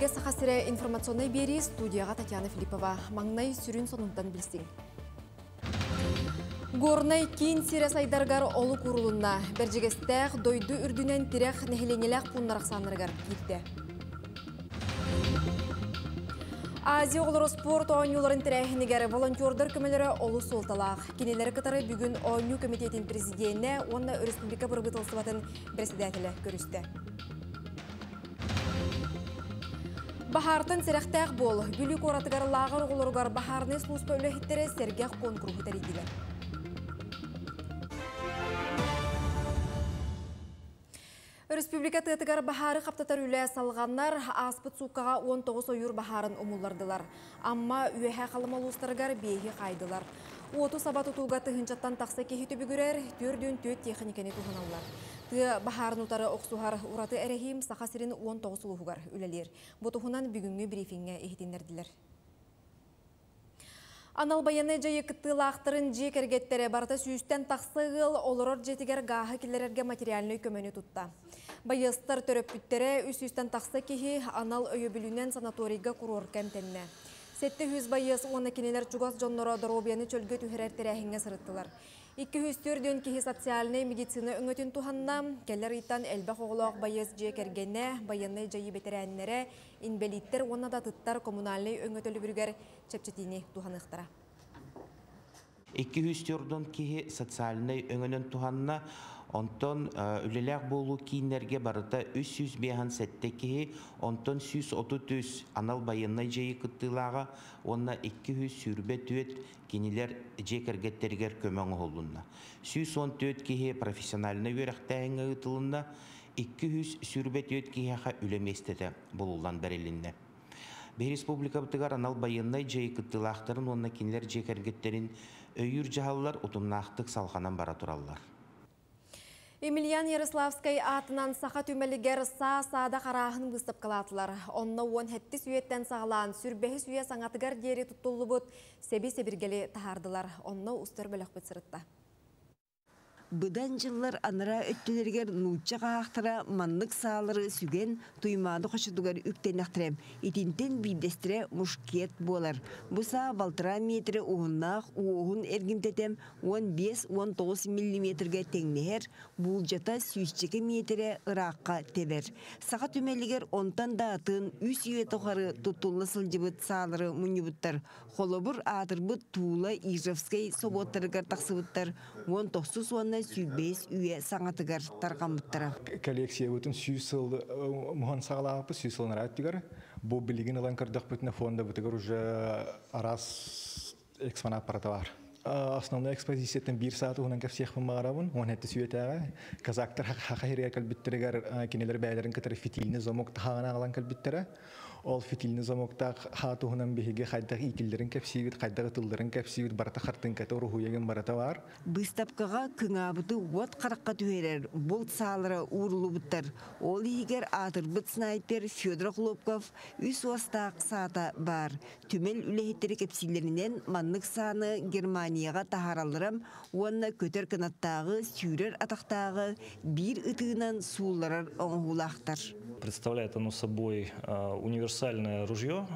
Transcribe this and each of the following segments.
Эге сақасыре информационный бери студияға Татьяна Филиппова. Маңнай сүрін сонундан білсің. Горнай кин сире сайдаргар олу курулунна. Берджегестех дойду үрдүнен тирех нехеленелек пуннарық саныргар китті. Азия олары спорт ойнуларын тірәхінігер волонтердер көмелері олу солталақ. Кенелері кытары бүгін ойну комитетин президентіне, онна республика бұрбытылсыбатын председателі көрісті. Бахартын сірәқтәқ бол, бүлік оратығар лағыр оғылырғар бахарны слуспа өліхеттері сергеқ конкурхы тәрейділер. Республика тыытыгар бахары қаптатар үлі салғаннар аспыт суқаға 19 ойыр бахарын ұмыллардылар. Амма үйәхә қалымалуыстарғар бейхи қайдылар. Оту сабат ұтуға тұхынчаттан тақса кехі түбігірер, түрден төт техникені. Ты бахарын ұтары оқсуғар ураты әрехим сақасырын 19 ұлығығар үлелер. Бұтығынан бүгінгі брифинге ехетіндерділер. Анал баяны жайы кыттылақтырын же кергеттері барта сүйістен тақсығыл олырор жетігер ғағы келерерге материалны көмені тұтта. Байыстар төріп бүттері үсістен тақсы кехи анал өйөбілінен санаторийға курор кәмтенне. Сетті байыс оны кенелер чугас жоннора доробияны чөлгі түхерер тәрәхінге сырыттылар. Икки хүстөрдөн кихи социальный медицина өңөтін туханна, келер итан әлбәқ оғылақ байыз же кергене, байынны жайы бетерәннері, инбелиттер оны да тұттар коммунальный өңөтілі бүргер чепчетini туханықтара. Икки хүстөрдөн кихи социальный өңөнөн туханна, Онтон үлеләк болу кейінерге барыта 300 бейхан сәтті кеһи, онтон 130 анал байынна жейі кыттылаға, онна 200 сүрбе түет кенилер жекергеттергер көмөңі олунна. 114 кеһи профессиональны өрәқтәңі ұтылынна, 200 сүрбе түет кеһиға үлеместеді болулан бәрелінне. Бе республика бұтығар анал байыннай жейі кыттылақтарын онна кенилер жекергеттерін өйір жағалылар ұтымнақтық салғанан бара тұралылар. Емельян Ярославскай атынан сақа түмелігер са-сада қарағын бұстып қалатылар. Онны он хәтті сүйеттен сағылан сүрбәхі сүйе саңатыгар дері тұттулы бұд, себі-себіргелі тахардылар. Онны ұстыр бөлік. Бұдан жыллар анара өттілергер нұтча қағақтыра маннық сағалары сүген туймады қошыдығар үктен Итинтен бейдестіре мұшкет болар. Бұса балтыра метрі оғыннақ оғын әргімтетем 15-19 миллиметрге теңнехер, бұл жата сүйісчекі метрі ұраққа тебер. Сақа түмелігер онтан да атын үс үйе тұқары тұттулы сылжыбыт сағалары мұныбыттар. Холобур атырбыт туылы Ижевскай соботтарығар тақсыбыттар 19 онна сүйбес үйе саңатыгар тарғамыттара. Коллекция өтін сүйсыл мұхан сағалағапы сүйсыл нараттигар. Бұл білігін алан кырдық бүтіне фонда бұтығар уже арас экспонат парата бар. Основной экспозицияттен бір сааты онан кәп сех мағарабын, он әтті сүйетәға. Казактар хақахирия кәлбіттірігер кенелер бәйлерін кітір фитиліні зомок тағана алан кәлбіттірі ол фитилни замокта хатуһунан биһиге хайдах икиллерин кепсибит хайдах тылларын кепсибит барата хартын кете урухуяген барата бар. Быстапкага кыңабыты вот каракка түһерер бул саалара уурулубуттар ол игер атырбыт снайпер Федор Хлопков үс уастаак саата бар. Түмел үлехеттери кепсилеринен маннык сааны Германияга тахаралырам уанна көтөр кынаттагы сүүрер атактагы бир ытыынан сууларар оңгулактар представляет оно собой универсальное ружье,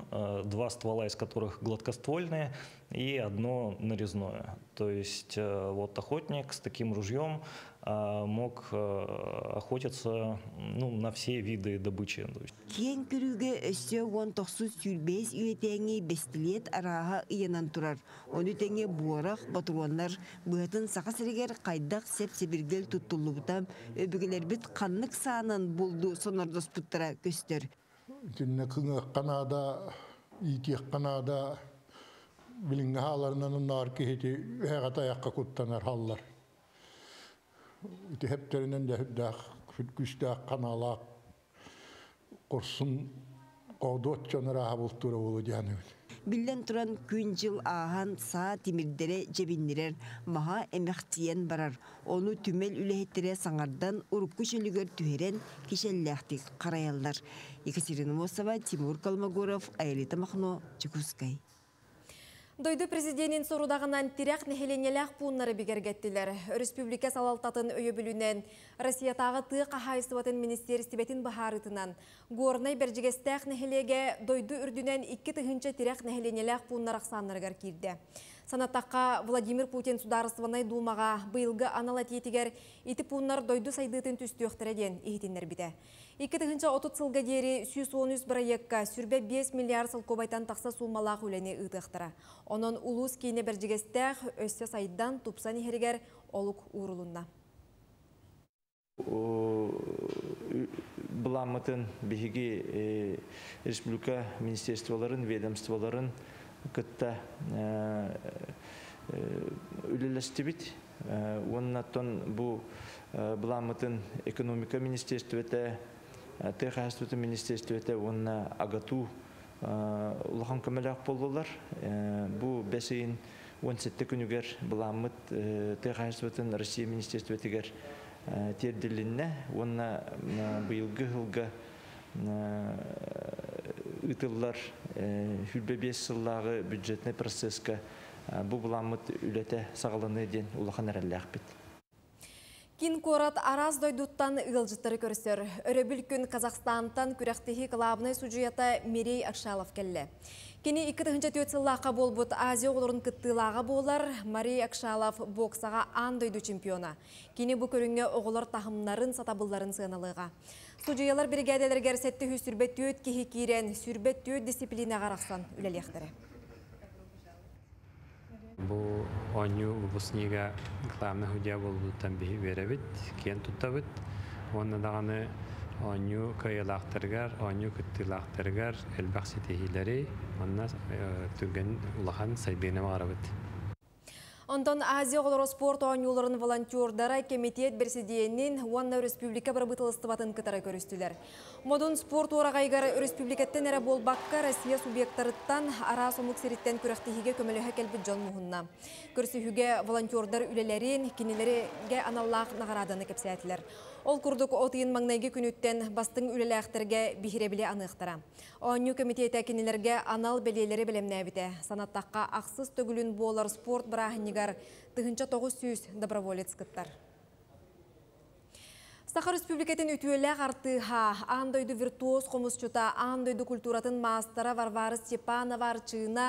два ствола из которых гладкоствольные и одно нарезное. То есть вот охотник с таким ружьем мог охотиться ну, на все виды добычи. Кен күрүгө өссө он тохсус сүрбес үйетеңи бестилет араға иянан турар. Оны теңе буарах батуаннар бұғатын сақа сірігер қайдақ сеп себіргел туттулубутам өбігілер бит қаннық саанан болду сонардос бұттара көстер. Тінне кыңы қанада, итек қанада, біліңгі халарынан нар кехети әғата яққа құттанар халлар. Ити хептеринен де хүддақ, күштақ қаналақ, құрсын қоғдуат жонара бұлттура болу дияны. Биллен туран күн жыл ахан саа тимирдере жебиннерер маха эмехтиен барар. Оны түмел үлехеттере саңардан урукку шелігер түхерен кишелләхтик қараяллар. Екатерина Мосова, Тимур Калмагоров, Айлита Махно, Чекускай. Дойду президентин сорудағынан тирек нехеленелях пуыннары бігергеттілер. Республика салалтатын өйі бүлінен, Россиятағы тыға қахайсыватын министерстібетін бахарытынан, горнай бәржігестәқ нехелеге дойду үрдінен 2 тыгынча тирек нехеленелях пуыннар ақсанларғар кирді. Санаттаққа Владимир Путин сударысыванай думаға бұйылғы анала тетігер ити пуыннар дойду сайдытын түстіөқтірәден ихтинлер біде. 2030 сылға дері 113 проектка сүрбе 5 миллиард сыл кобайтан тақса сумалақ үләне ұтықтыра. Онын улус кейіне біржігестәқ өссе сайдан тупсан ехерігер олық урулунна. Бұламытын бігі республика министерстволарын, ведомстволарын кытта үлелестебит. Оннаттон бұл бұламытын экономика министерствоте, тыхастыты министерствоте онна агату улахан көмелек болдылар. Бұл бәсейін 17 күнігер бұламыт тыхастытын Россия министерствотегер терділінне, онна бұйылғы ғылға ытыллар хүлбе бес бюджетный процесска бу буламыт үлете сағаланы ден улахан. Кин корат араз дойдуттан ылжыттары көрсөр. Өрөбіл күн Казахстантан күрәқтіхи кылабыны суджуята Мерей Акшалов келі. Кені 2004 сыллаққа болбут Азия оларын кыттылаға болар Мария Акшалов боксаға ан дойду чемпиона. Кені бұ көріңе оғылар тахымнарын сатабылларын сыналыға. Судьялар бригадаларга сәтті хүй сүрбет түйет кехи кирен, сүрбет түйет дисциплинаға рақсан. Бұл оню выпускнига главный худя был там бихи веребит, кен туттабыт. Онна дағаны оню кайылақтыргар, оню күттілақтыргар әлбақ сетехилері, онна түрген улахан сайбене мағарабыт. Онтон Азия олары спорт оңюларын волонтердары комитет берседиеннен Уанна Республика бір кытара көрістілер. Модун спорт орағайгар республикаттен әрі болбаққа Россия субъекттарыттан ара сомық сериттен күрәқтігіге көмілігі кәлбіт жон мұхынна. Көрсіхіге волонтердар үлелерін, кенелерге аналлақ нағараданы кепсәтілер. Ол күрдік отыйын маңнайғы күніттен бастың үлеләқтерге бихіребіле анықтыра. Оңю комитеті кенелерге анал белелері білемнәбіті. Санаттаққа ақсыз төгілін болар спорт бірағынегар тұхынча 900 доброволец кыттар. Саха Республикатын үтүелі артыға андойду виртуоз қомысчута андойду культуратын мастера Варвара Степанова арчыына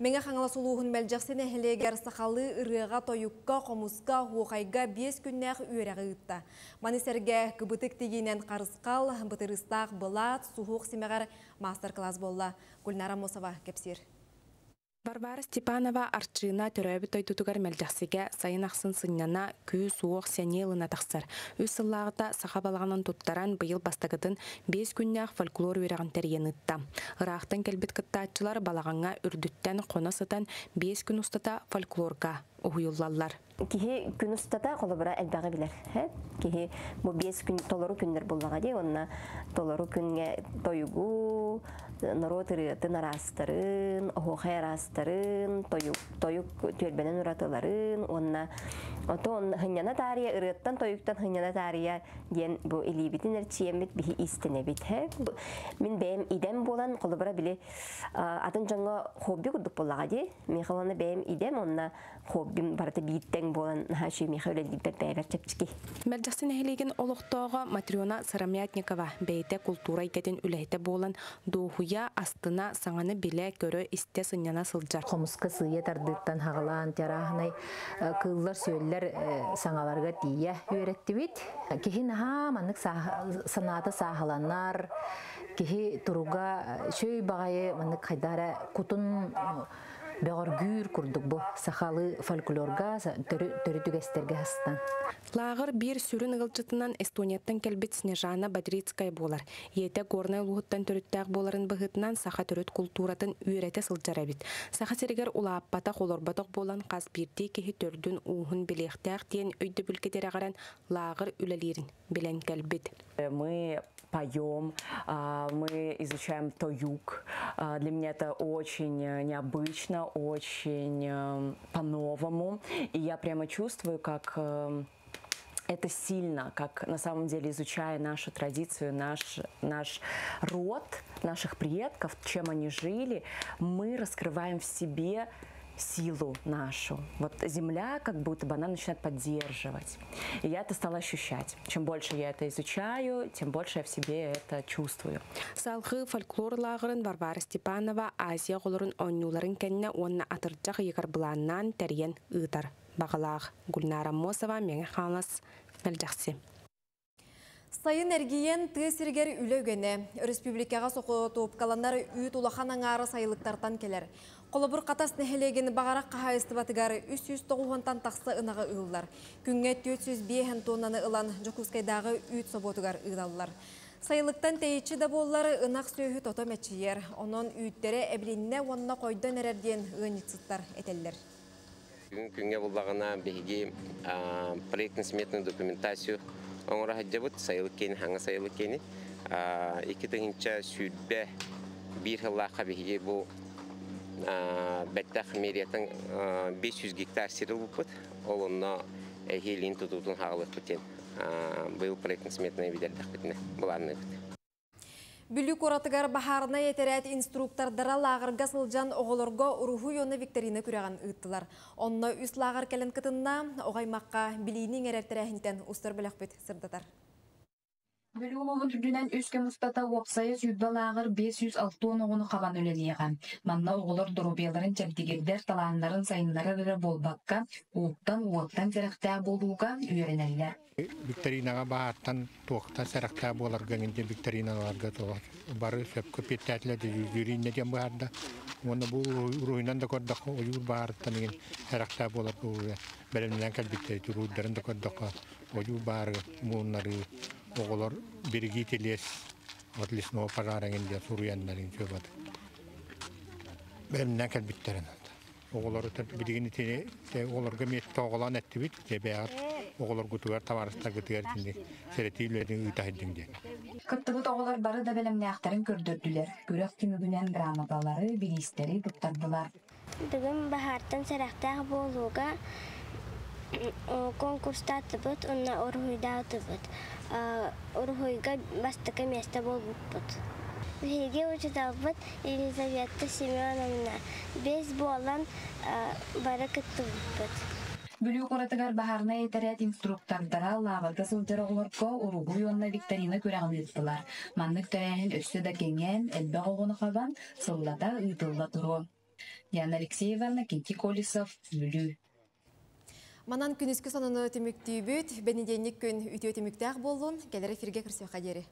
меңе қаңала сұлуғын мәлжақсен әхілегер сақалы ырыға тойыққа қомысқа хуқайға бес күннәқ үйерәғі ұтта. Манисерге күбітік дегенен қарысқал, бұтырыстақ бұлат, суғық мастер-класс болла. Гүлнара Мосова кепсер. Барбара Степанова арчына төрөбі тойтутугар мәлжақсыға сайын ақсын сыннана күй суық сәне ылына тақсар. Өз сыллағыта сақа балағанын туттаран бұйыл бастағыдын 5 күннәқ фольклор үйрағын тәрген ұтта. Ырақтың кәлбет кыттаатчылар балағанға үрдіттен қона сытан 5 күн ұстата фольклорға уйуллаллар. Кихи күн устата қолыбыра әлбәғі білер. Кихи бұл бес күн толору күннер боллаға де, онна толору күнге тойугу, народ ырыатын арастарын, оғай арастарын, тойук төлбенен ұратыларын, онна Ото он хыняна тария ырыттан тойуктан хыняна тария ден бу илибитин эрчиемит бихи истене бит. Мин бэм идем болан колубара биле атын жаңга хобби кудуп боллага ди. Михалана бэм идем онна хоббим барда биттен болан хаши Михаил диппе бэбер чепчики. Мәлжақсын әхілеген олықтоға Матриона Сарамятникова бәйте культура икетін үләйті болан духуя астына саңаны біле көрі исте сыняна сылжар. Хомуска сыя тардыттан хағалан тярахнай кыллар сөйлер саңаларга тия үйрәтті бит. Кихи наха маннык санаты сахаланар, кихи туруга шөй бағайы маннык хайдара кутун бөгөр гүр курдук бу сахалы фольклорга төрү түгестерге хастан. Лагыр бир сүрүн ылчытынан Эстонияттан келбит Снежана Бодрицкая болар. Ете горнай луһуттан төрүттәк боларын быгытынан саха төрөт культуратын үйрәтә сылжара бит. Саха серегер улааппата холорбаток болан каз бирди кеһи төрдүн уһун билехтәк тиен өйдө бүлкетере гаран лагыр үлелерин билен келбит. Мы поем, мы изучаем тоюк. Для меня это очень необычно, очень по-новому. И я прямо чувствую, как это сильно, как на самом деле изучая нашу традицию, наш, наш род, наших предков, чем они жили, мы раскрываем в себе силу нашу. Вот земля как будто бы она начинает поддерживать. И я это стала ощущать. Чем больше я это изучаю, тем больше я в себе это чувствую. Салхы фольклорлағырын Варвара Степанова Азия қолырын ойнуларын кәнне онна атырджақ егір бұланнан тәрген ұйтар. Бағылақ Гүлнара Мосова меңе қалас мәлжақсы. Сайын әргейен тысергер үлөгені. Республикаға соқы топкаландар үйт улахан аңары сайылықтартан келер. Қолыбыр қатас нәхелеген бағарақ қағайысты батыгары 390-тан тақсы ынағы ұлылар. Күнге 405 тоннаны ылан Жокускайдағы үйт соботугар ұлалар. Сайылықтан тейітші да боллары ынақ сөйі тото мәчиер. Onun үйттері әбілінне онына қойдан әрерден ұғынетсіттар әтелдер. Күнге болбағына беги проектный сметную документацию оңыра хаджабыт сайылык кені, хаңа сайылык кені. Екі сүйдбе бір хыллаққа беги бұл бәттәқ мериятың 500 гектар сирил бұппыт. Ол онна әйхелін тұтудың хағылық бұтен. Бұл проектный сметная видердәқ бітіне бұларны бұт. Бүлік оратыгар бахарына етерәт инструктардара лағырға сылжан оғылырға ұруху йоны викторина күрәған ұйттылар. Онна үс лағыр кәлін кытынна оғаймаққа білейінің әрәртірәхінтен ұстыр білік бет сырдатар. Бөлігімі түрдінен үске мұстата опсайыз юдбалағыр 506 оғыны қабан өлелеған. Манна оғылыр дұрубеларын чәлтігердер таланларын сайынлары бірі болбаққа, уықтан уықтан зәріқті болуға үйеренелер. Викторинаға бааттан туақта сәріқті болар гәңінде викториналарға тоғар. Бары сөпкі петтәтіледі жүрейіне дем барды. Оны бұл руйнан да көрдіқ, ойыр баарыттан еген сәріқті болар бұл. Бәрімнен кәлбікті тұрударын да көрдіқ. Ойыр бары мұнлары оғылар біргі телес отлесного пожарыңында суруяннарын сөбат. Бәрімнен кәлбіктерін. Оғылар білгені те оғыларға мет тоғылан әтті те бәғар оғылар күтігер таварыстар күтігер тінде сәретейлердің үйтахиддіңде. Кыттыбыт оғылар бары да бәлемне ақтарын көрдірділер. Күрек күмігінен грамоталары, билистері тұттардылар. Бүгін бахартын сәрәқтәқ болуға конкурста атыбыт, онна орхуйда атыбыт. Орхуйга бастыка место болбыт. Биге учиталбыт Елизавета Семеновна. Без болан бары кыттыбыт. Бүлүү коратыгар бахарына етерет инструктордара лабарга сылдыр оғылырко уругу йонна викторина. Маннык төрәһин өссө да кеңен, элбе оғыны қабан, сыллата ыйтылда туру. Яна Алексеевна, Кинти Колесов, Бүлүү. Манан күніскі саныны теміктейбіт, бәнеденік күн үтеу теміктәқ болуын, кәлері фирге кірсе қадері.